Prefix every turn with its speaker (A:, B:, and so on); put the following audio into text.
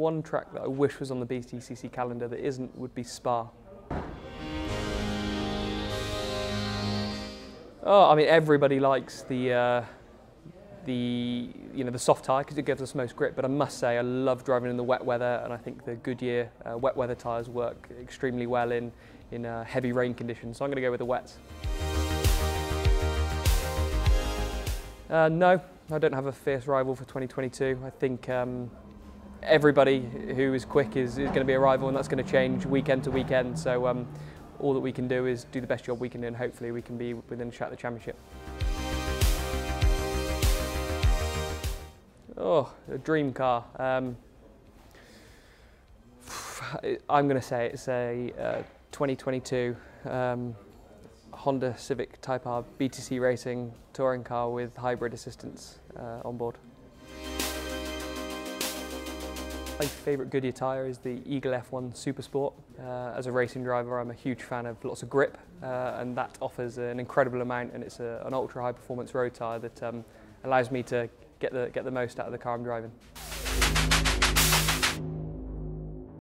A: one track that I wish was on the BTCC calendar that isn't would be Spa. Oh, I mean, everybody likes the uh, the you know the soft tyre because it gives us most grip. But I must say, I love driving in the wet weather, and I think the Goodyear uh, wet weather tyres work extremely well in in uh, heavy rain conditions. So I'm going to go with the wets. Uh, no, I don't have a fierce rival for 2022. I think um, everybody who is quick is, is going to be a rival, and that's going to change weekend to weekend. So um, all that we can do is do the best job we can do, and hopefully we can be within shot of the championship. Oh, a dream car. Um, I'm going to say it's a uh, 2022 um, Honda Civic Type R BTC Racing touring car with hybrid assistance uh, on board. My favourite Goodyear tyre is the Eagle F1 Super Sport. Uh, as a racing driver, I'm a huge fan of lots of grip, uh, and that offers an incredible amount, and it's a, an ultra high performance road tyre that um, allows me to get the, get the most out of the car I'm driving.